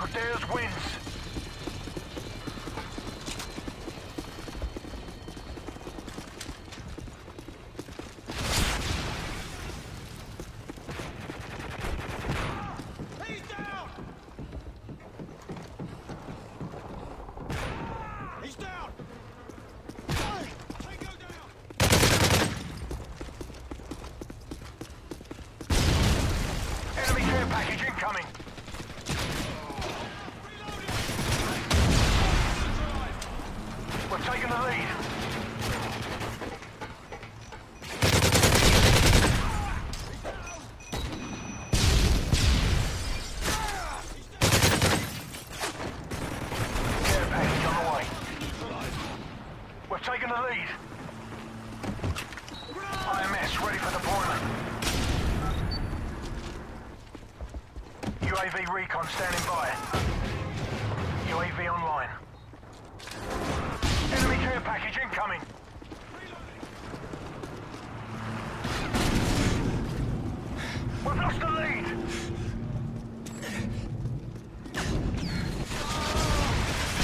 Crusaders wins. He's down! He's down! Tango down! Enemy care package incoming. We're taking the lead. Care package on the way. We're taking the lead. IMS ready for deployment. UAV recon standing by. UAV online. Enemy care package incoming. We've lost the lead.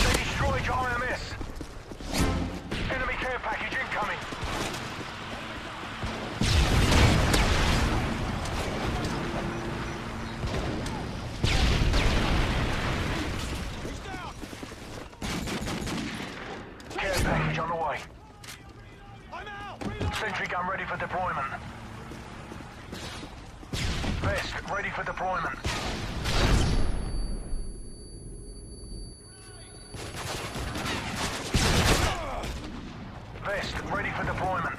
They destroyed your IMS. Enemy care package incoming. He's down! Care package on the way. I'm out! Reload! Sentry gun ready for deployment. Vest ready for deployment. Vest ready for deployment.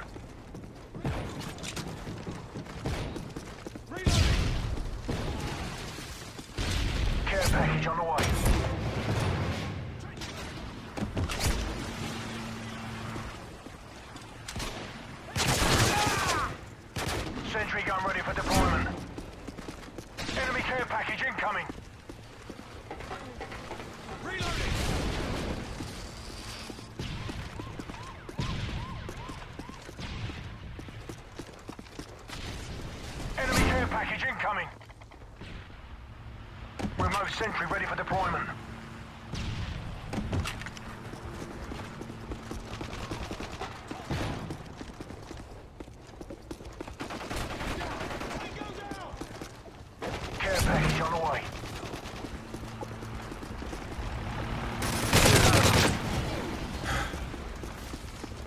Care package on the way. Sentry gun ready for deployment. Enemy care package incoming. Reloading! Enemy care package incoming. Remote sentry ready for deployment. Care package on the way.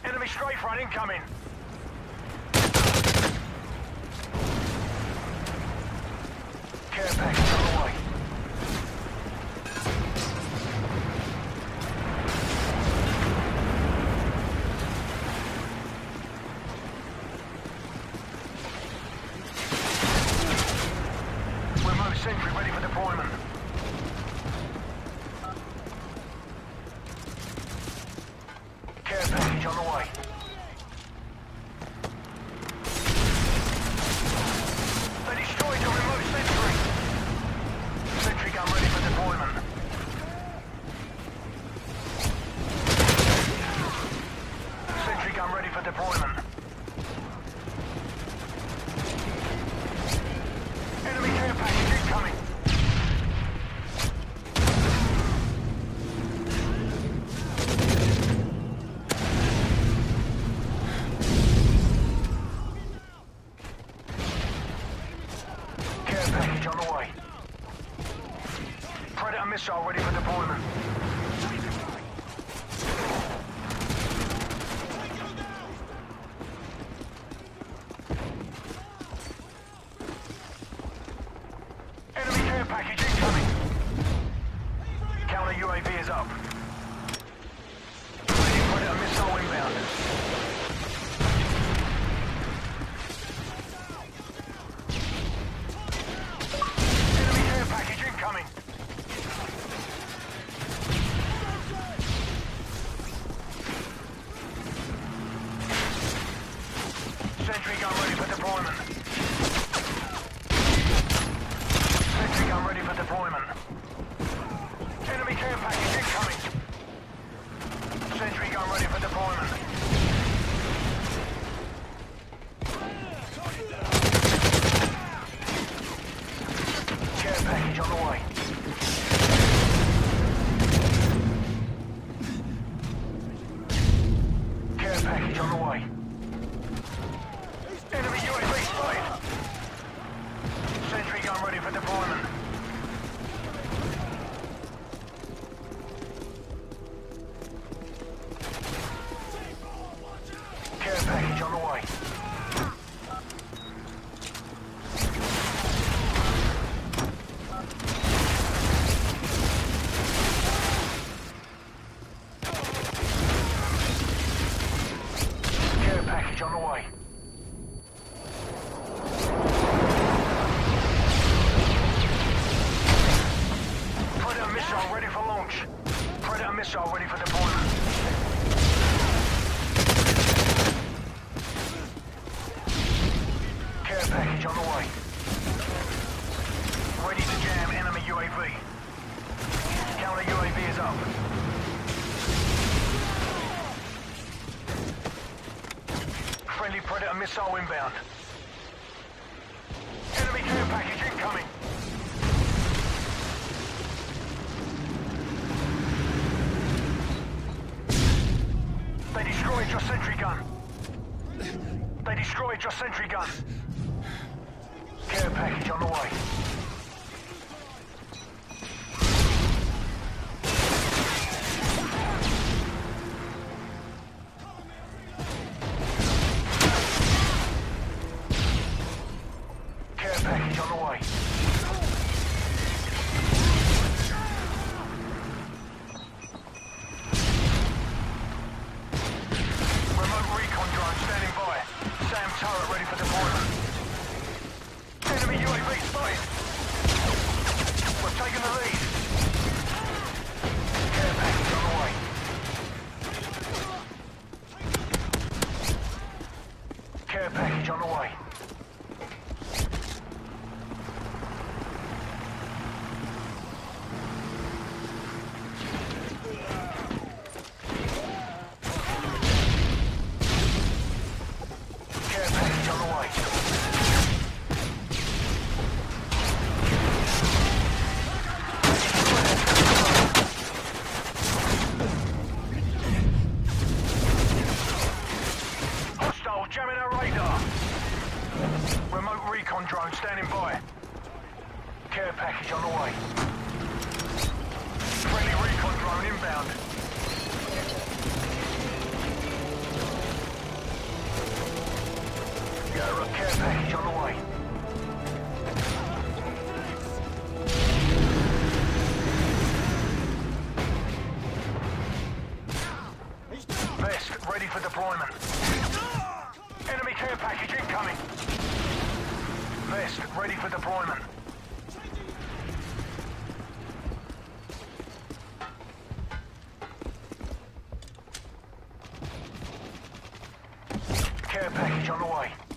Enemy front incoming. Remote sentry ready for deployment. Care package on the way. They destroyed the remote sentry. Sentry gun ready for deployment. Sentry gun ready for deployment. Enemy care package incoming. Care package on the way. Predator missile ready for deployment. Enemy care package incoming. Counter UAV is up. Friendly Predator missile inbound. Enemy care package incoming. Sentry gun ready for deployment. Sentry gun ready for deployment. Enemy ready for deployment. Care package on the way. Ready to jam enemy UAV. Counter UAV is up. Friendly Predator missile inbound. Enemy care package incoming. They destroyed your sentry gun. They destroyed your sentry gun. Care package on Package on the way. ready for deployment. Enemy care package incoming. Vest ready for deployment. Care package on the way.